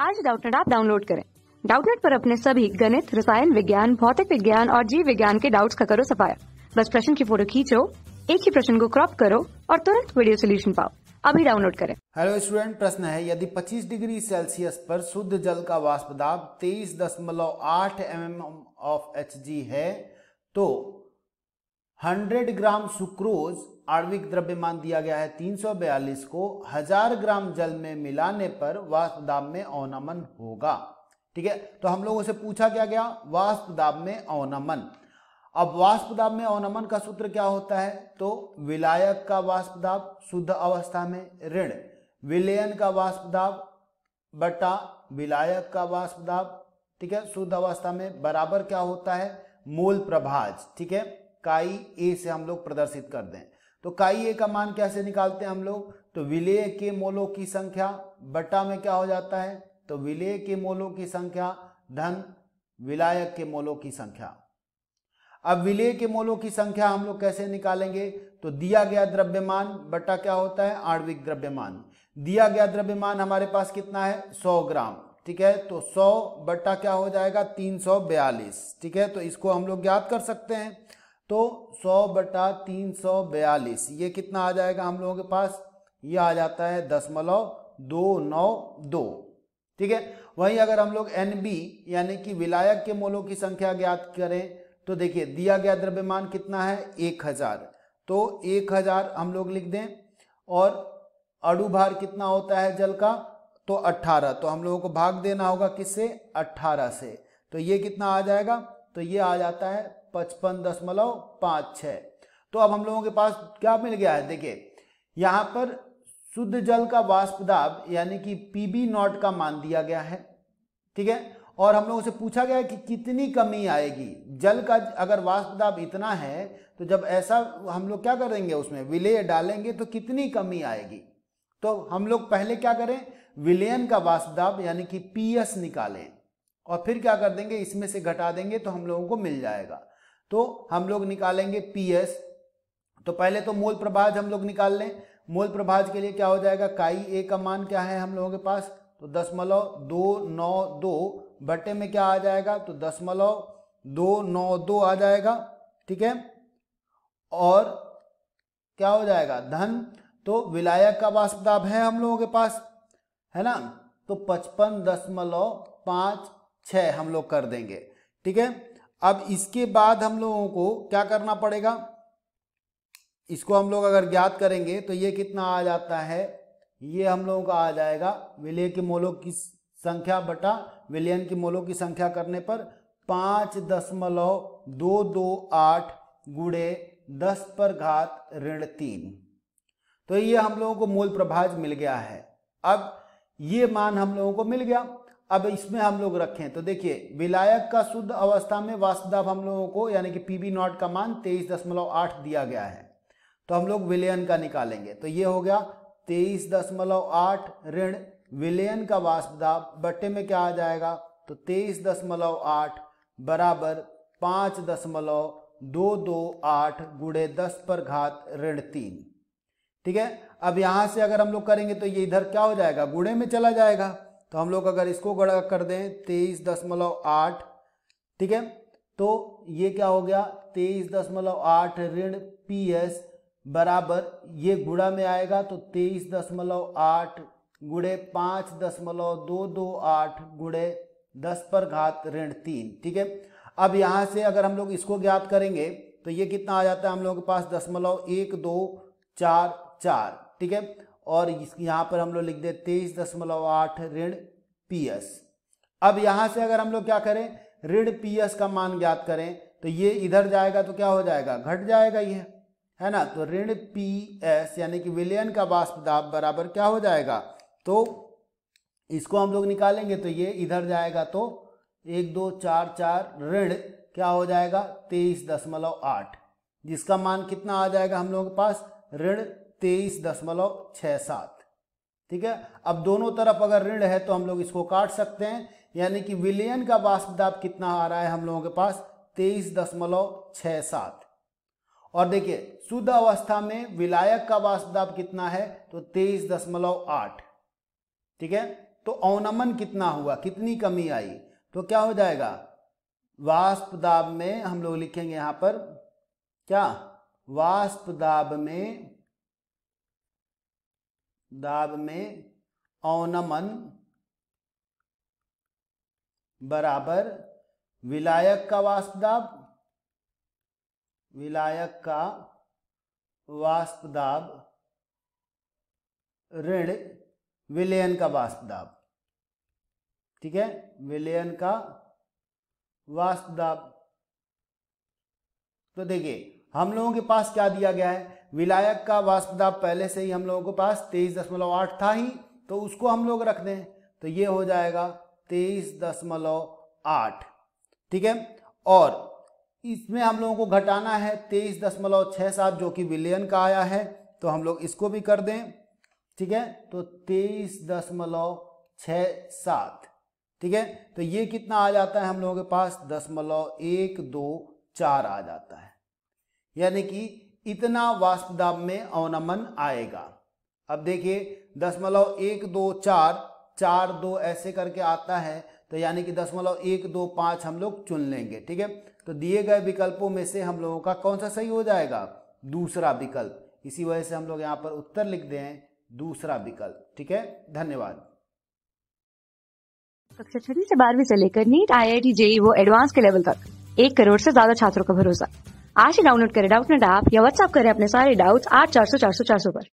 आज डाउटनेट आप डाउनलोड करें। डाउटनेट पर अपने सभी गणित, रसायन विज्ञान, भौतिक विज्ञान और जीव विज्ञान के डाउट्स का करो सफाया। बस प्रश्न की फ़ोटो खींचो, एक ही प्रश्न को क्रॉप करो और तुरंत वीडियो सोल्यूशन पाओ। अभी डाउनलोड करें। हेलो स्टूडेंट प्रश्न है, यदि 25 डिग्री सेल्सियस पर शुद्ध जल का वाष्प दाब तेईस दशमलव आठ एम ऑफ़ एचजी है तो 100 ग्राम सुक्रोज आणविक द्रव्यमान दिया गया है 342 को। हज़ार ग्राम जल में मिलाने पर वाष्प दाब में अवनमन होगा। ठीक है? तो हम लोगों से पूछा क्या गया? वाष्प दाब में अवनमन। अब वाष्प दाब में अवनमन का सूत्र क्या होता है? तो विलायक का वाष्प दाब शुद्ध अवस्था में ऋण, विलयन का वाष्प दाब बटा विलायक का वाष्प दाब ठीक है? शुद्ध अवस्था में बराबर क्या होता है? मूल प्रभाज। ठीक है? काई ए से हम लोग प्रदर्शित कर दें। तो काई ए का मान कैसे निकालते हैं हम लोग? तो विलय के मोलों की संख्या बटा में क्या हो जाता है? तो विलय के मोलों की संख्या धन, विलायक के मोलों की संख्या। अब विलय के मोलों की संख्या हम लोग कैसे निकालेंगे? तो दिया गया द्रव्यमान बटा क्या होता है? आणविक द्रव्यमान। दिया गया द्रव्यमान हमारे पास कितना है? 100 ग्राम। ठीक है? तो 100 बटा क्या हो जाएगा? 342 ठीक है? तो इसको हम लोग ज्ञात कर सकते हैं। तो 100 बटा 342 ये कितना आ जाएगा हम लोगों के पास? ये आ जाता है दशमलव दो नौ दो। ठीक है? वहीं अगर हम लोग एन बी यानी कि विलायक के मोलों की संख्या ज्ञात करें तो देखिए, दिया गया द्रव्यमान कितना है? एक हज़ार। तो एक हज़ार हम लोग लिख दें, और अड़ु भार कितना होता है जल का? तो 18 तो हम लोगों को भाग देना होगा किससे? 18 से। तो ये कितना आ जाएगा? तो ये आ जाता है पचपन दशमलव पाँच छ तो अब हम लोगों के पास क्या मिल गया है? देखिए, यहाँ पर शुद्ध जल का वाष्प दाब यानी कि पीबी नॉट का मान दिया गया है, ठीक है? और हम लोगों से पूछा गया है कि कितनी कमी आएगी? जल का अगर वाष्प दाब इतना है तो जब ऐसा हम लोग क्या करेंगे उसमें? विलय डालेंगे तो कितनी कमी आएगी? तो हम लोग पहले क्या करें? विलयन का वाष्प दाब यानी कि पी एस निकालें। और फिर क्या कर देंगे? इसमें से घटा देंगे तो हम लोगों को मिल जाएगा। तो हम लोग निकालेंगे पी एस तो पहले तो मूल प्रभाज हम लोग निकाल लें। मूल प्रभाज के लिए क्या हो जाएगा? काई ए का मान क्या है हम लोगों के पास? तो दशमलव दो नौ दो बटे में क्या आ जाएगा? तो दशमलव दो नौ दो आ जाएगा, ठीक है? और क्या हो जाएगा? धन। तो विलायक का वाष्पदाब है हम लोगों के पास, है ना? तो पचपन दशमलव पाँच छ हम लोग कर देंगे, ठीक है? अब इसके बाद हम लोगों को क्या करना पड़ेगा? इसको हम लोग अगर ज्ञात करेंगे तो ये कितना आ जाता है? ये हम लोगों का आ जाएगा विलय के मोलों की संख्या बटा विलियन की मोलों की संख्या करने पर पाँच दशमलव दो दो आठ गुड़े दस पर घात ऋण तीन। तो ये हम लोगों को मूल प्रभाज मिल गया है। अब ये मान हम लोगों को मिल गया। अब इसमें हम लोग रखें। तो देखिए, विलायक का शुद्ध अवस्था में वास्तव हम लोगों को यानी कि पीबी नॉट का मान तेईस दशमलव आठ दिया गया है। तो हम लोग विलयन का निकालेंगे। तो ये हो गया तेईस दशमलव आठ ऋण, विलयन का वाष्प दाब बट्टे में क्या आ जाएगा? तो तेईस दशमलव आठ बराबर पाँच दशमलव दो दो आठ गुड़े दस पर घात ऋण तीन। ठीक है? अब यहाँ से अगर हम लोग करेंगे तो ये इधर क्या हो जाएगा? गुड़े में चला जाएगा। तो हम लोग अगर इसको गड़ा कर दें तेईस दशमलव आठ, ठीक है? तो ये क्या हो गया? तेईस दशमलव आठ ऋण पी एस बराबर ये गुड़ा में आएगा तो तेईस दशमलव आठ गुड़े पाँच दशमलव दो दो आठ गुड़े दस पर घात ऋण तीन, ठीक है? अब यहाँ से अगर हम लोग इसको ज्ञात करेंगे तो ये कितना आ जाता है हम लोग के पास? दशमलव एक दो चार चार, ठीक है? और यहाँ पर हम लोग लिख दे तेईस दशमलव आठ ऋण पी एस अब यहाँ से अगर हम लोग क्या करें, ऋण पी एस का मान ज्ञात करें तो ये इधर जाएगा तो क्या हो जाएगा? घट जाएगा ये, है ना? तो ऋण पी एस यानी कि विलियन का वाष्प दाब बराबर क्या हो जाएगा? तो इसको हम लोग निकालेंगे तो ये इधर जाएगा तो एक दो चार चार ऋण क्या हो जाएगा? तेईस दशमलव आठ। जिसका मान कितना आ जाएगा हम लोगों के पास? ऋण तेईस दशमलव छ सात। ठीक है? अब दोनों तरफ़ अगर ऋण है तो हम लोग इसको काट सकते हैं। यानी कि विलियन का वाष्पदाब कितना आ रहा है हम लोगों के पास? तेईस दशमलव छ सात। और देखिए, शुद्ध अवस्था में विलायक का वाष्पदाब कितना है? तो तेईस दशमलव आठ। ठीक है? तो अवनमन कितना हुआ? कितनी कमी आई? तो क्या हो जाएगा? वाष्प दाब में हम लोग लिखेंगे यहाँ पर, क्या? वाष्प दाब में दाब में अवनमन बराबर विलायक का वाष्प दाब, विलायक का वाष्प दाब, ऋण विलयन का वाष्प दाब। ठीक है? विलयन का वाष्प दाब। तो देखिए, हम लोगों के पास क्या दिया गया है? विलायक का वाष्प दाब पहले से ही हम लोगों के पास तेईस दशमलव आठ था ही तो उसको हम लोग रख दें तो ये हो जाएगा तेईस दशमलव आठ। ठीक है? और इसमें हम लोगों को घटाना है तेईस दशमलव छः सात, जो कि विलियन का आया है तो हम लोग इसको भी कर दें। ठीक है? तो तेईस दशमलव छ सात। ठीक है? तो ये कितना आ जाता है हम लोगों के पास? दशमलव एक दो चार आ जाता है। यानी कि इतना वाष्प में अवनमन आएगा। अब देखिए, दशमलव एक दो चार चार दो ऐसे करके आता है तो यानी कि दशमलव एक दो पाँच हम लोग चुन लेंगे, ठीक है? तो दिए गए विकल्पों में से हम लोगों का कौन सा सही हो जाएगा? दूसरा विकल्प। इसी वजह से हम लोग यहाँ पर उत्तर लिख दें, दूसरा विकल्प, ठीक है? धन्यवाद। कक्षा छठी से बारहवीं से लेकर NEET I I T JEE वो एडवांस के लेवल तक, एक करोड़ से ज़्यादा छात्रों का भरोसा। आज ही डाउनलोड करें डाउट नेट ऐप या व्हाट्सअप करें अपने सारे डाउट्स आठ चार सौ चार सौ चार सौ पर।